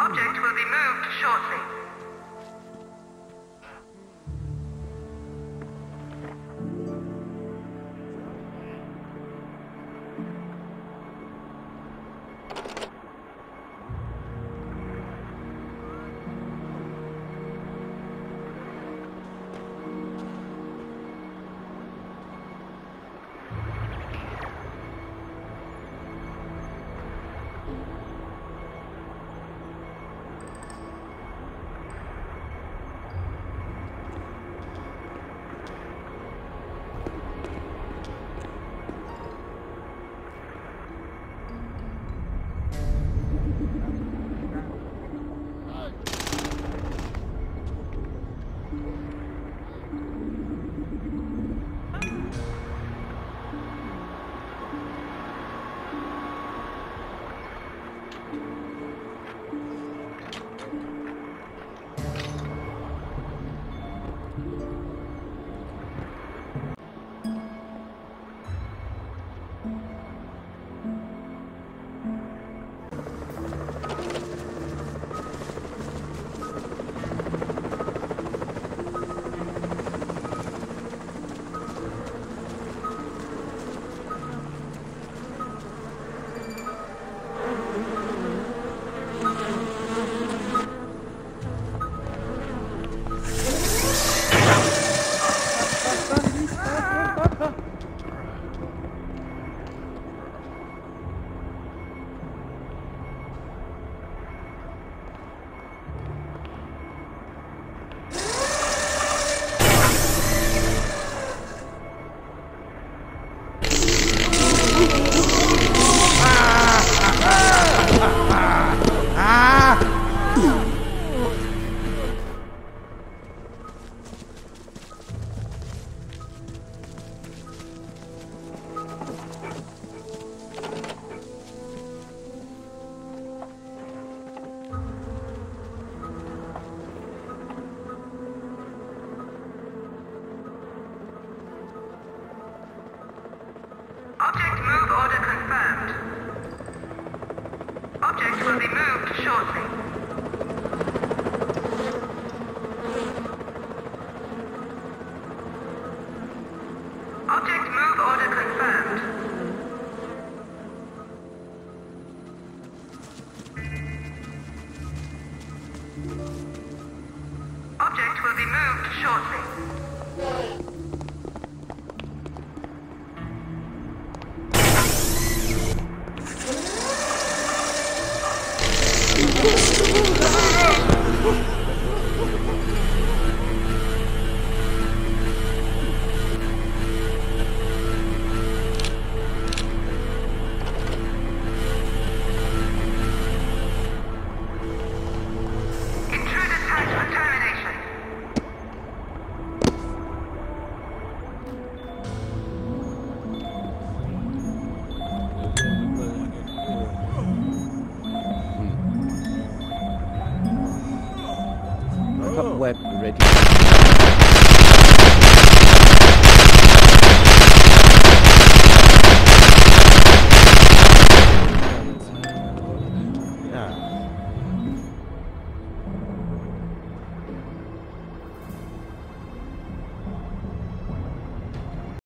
Object will be moved shortly. Object move order confirmed. Object will be moved shortly. web already.